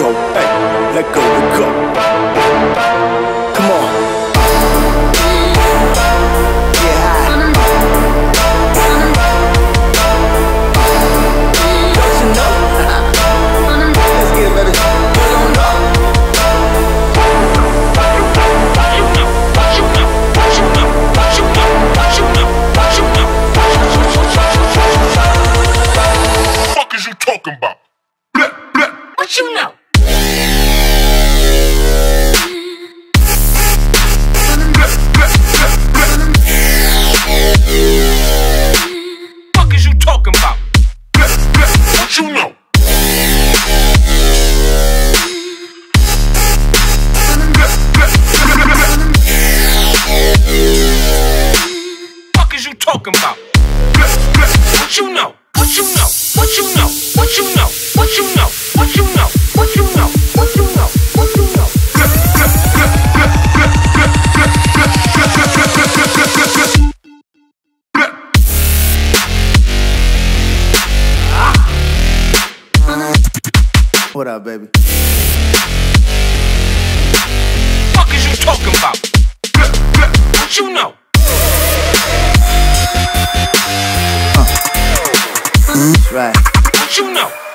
let go, let go. Come on. Get high. Don't you know? Let's get. What you know? Talking about? What you know? What you know? What you know? What you know? What you know? What you know? What you know? What you know? What you know? What up, baby? Fuck is you talking about? What you know? Mm-hmm. That's right. What you know?